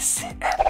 Yes.